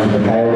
To the Coyotes,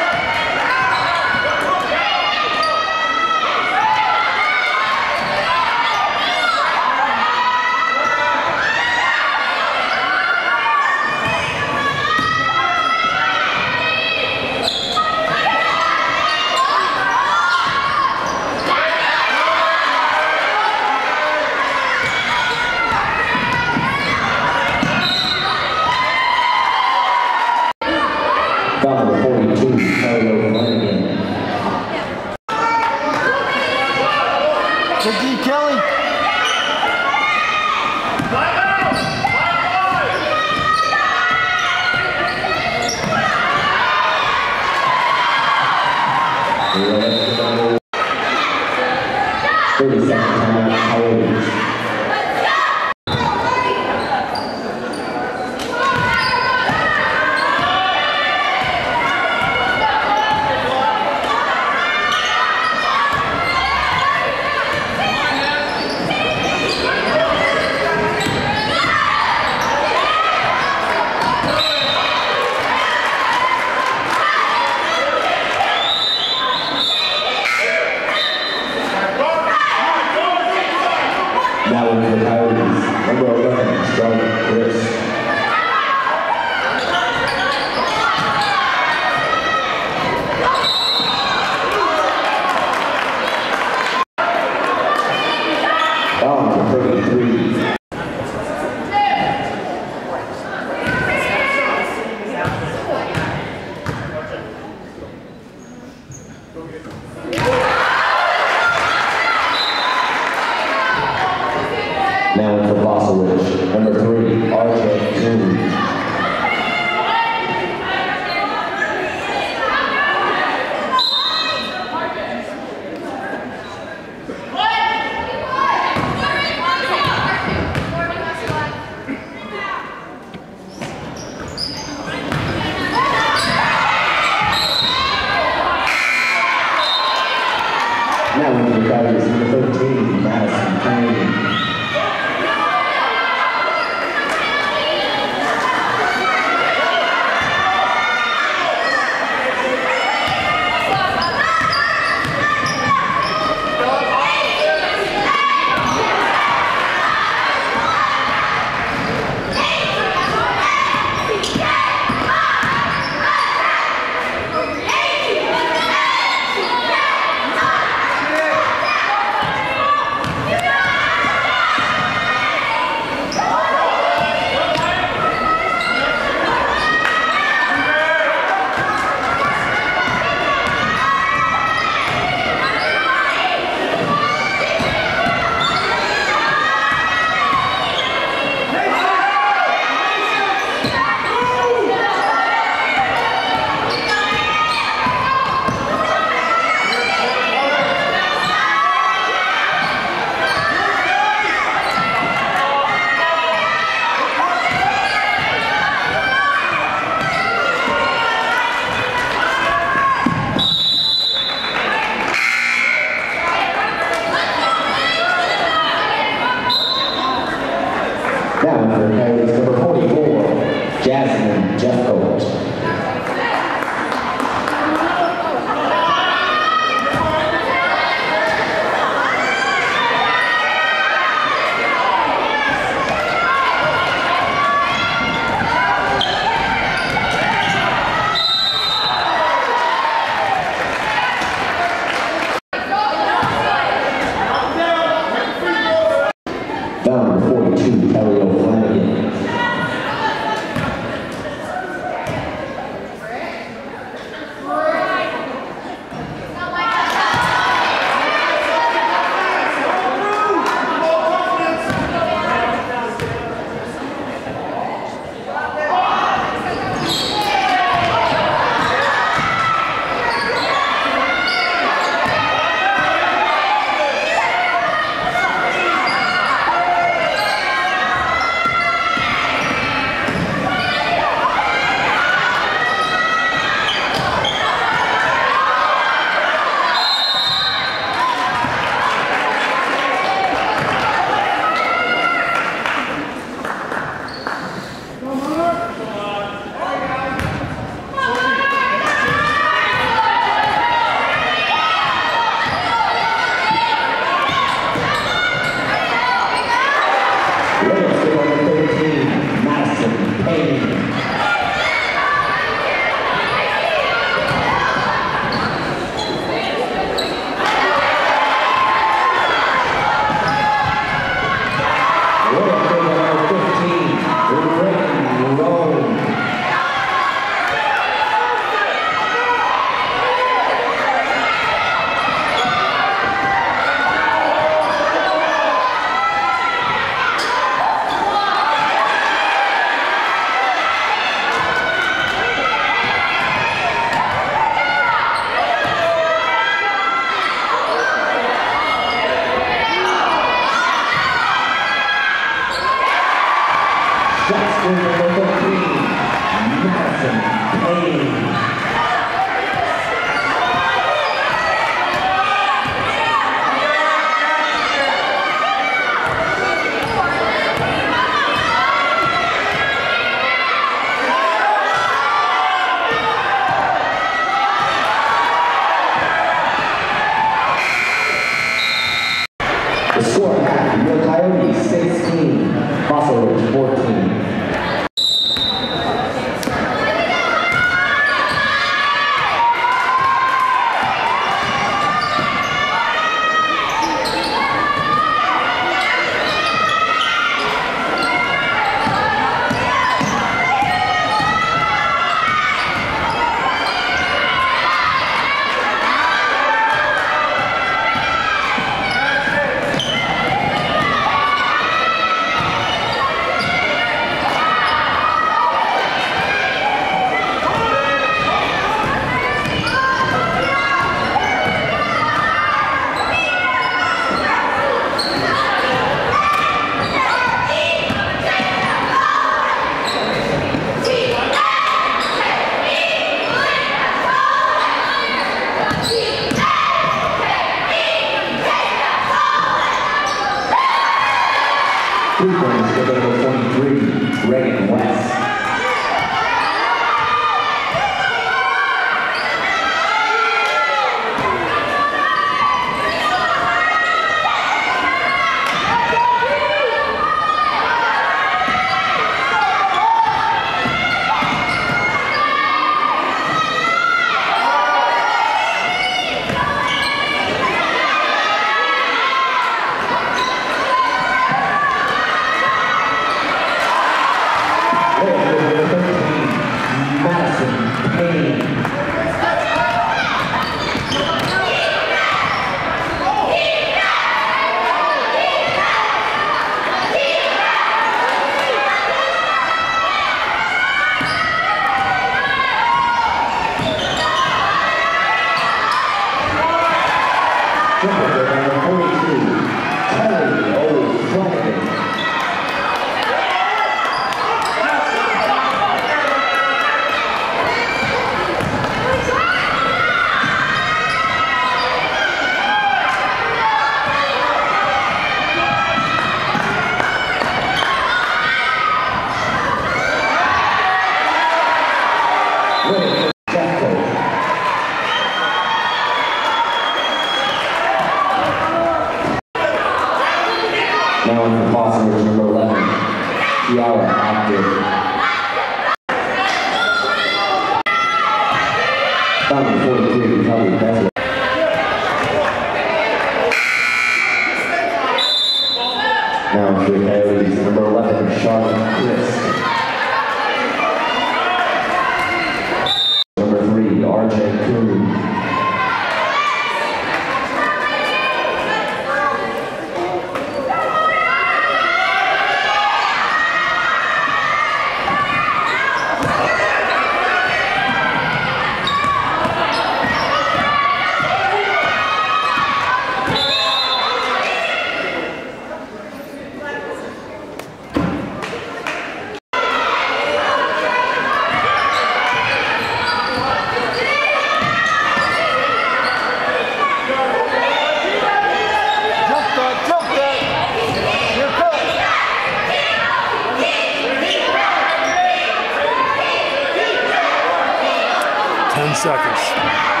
Seconds.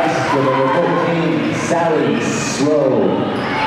Best for number fourteen, Sally Slow.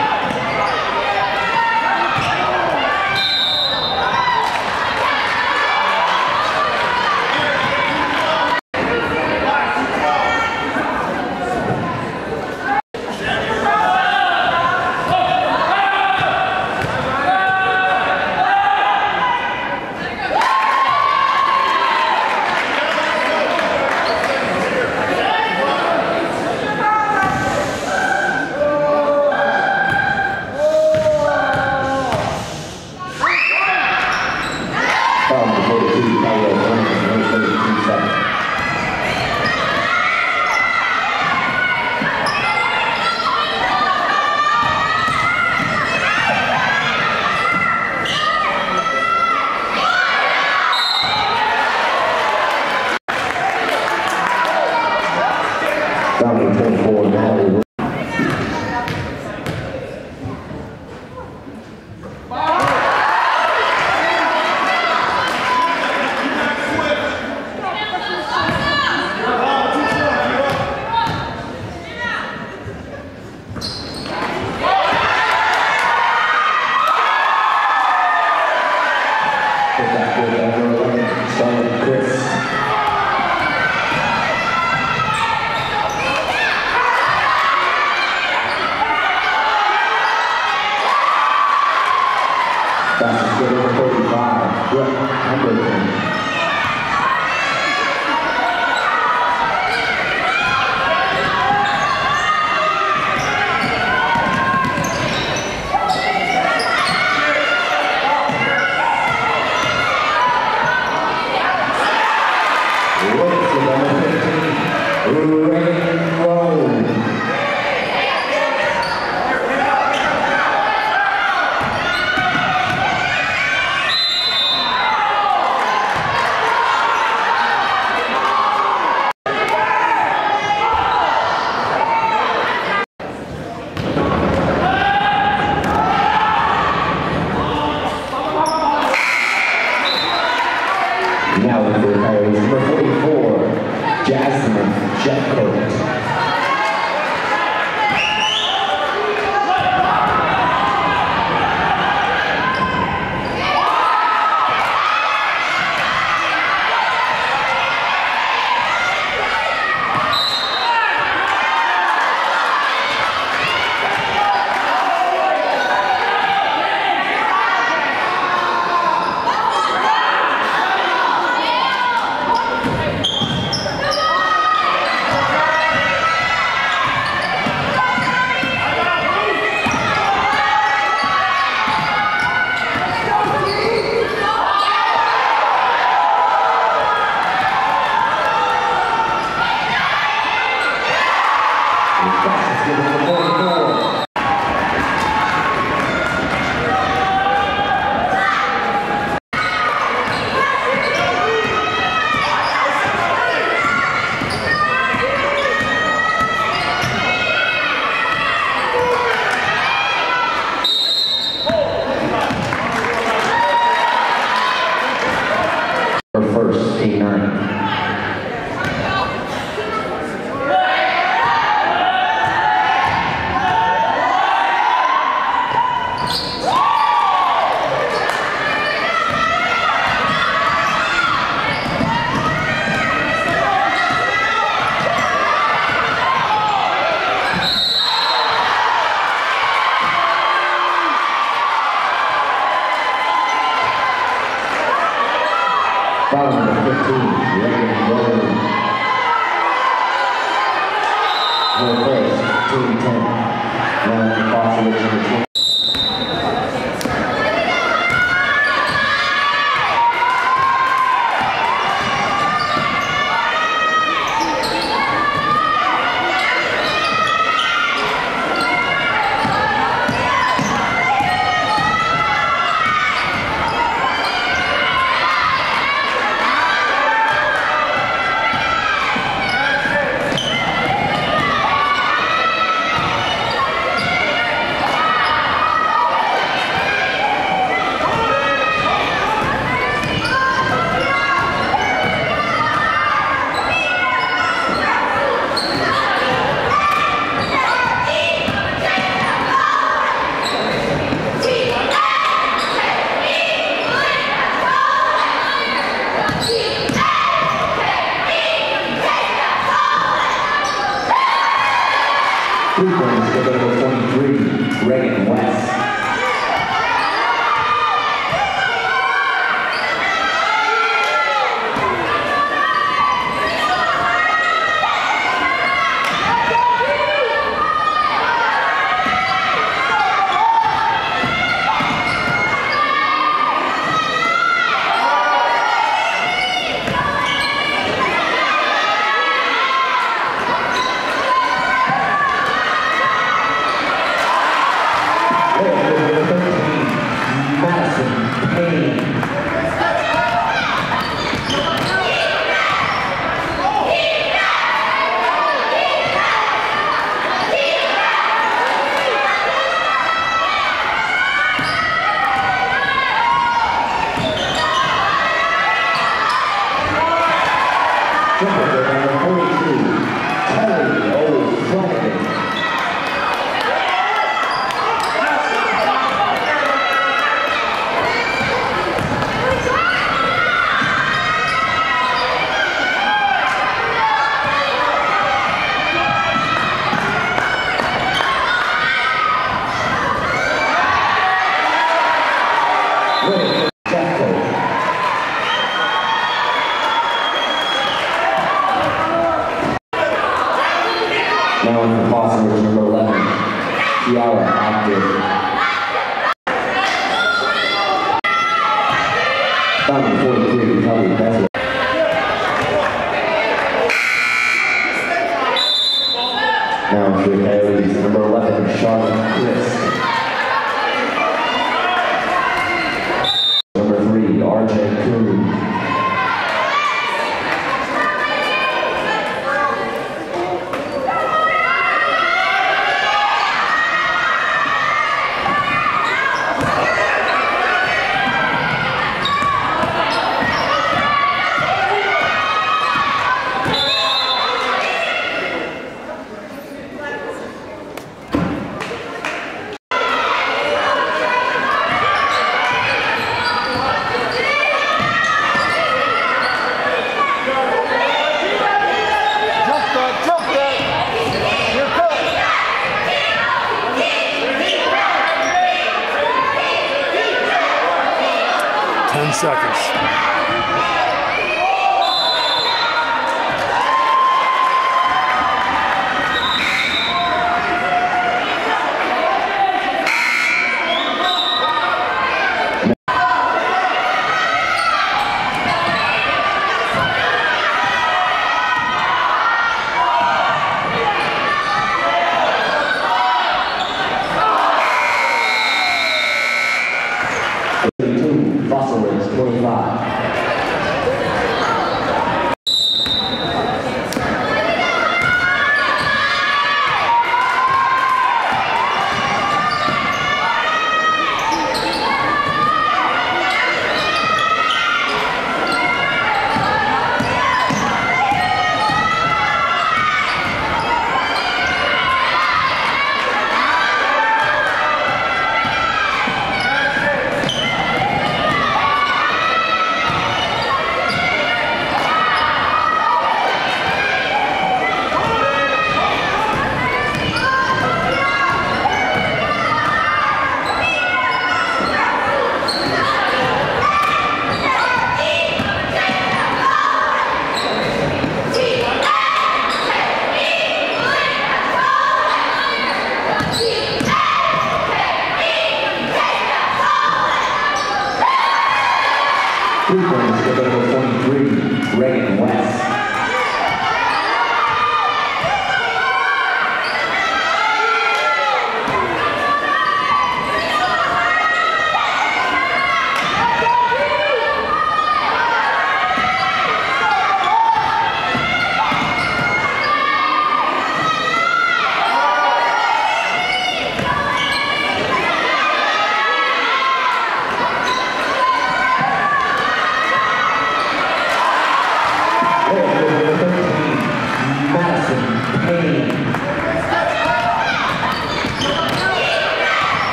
Seconds.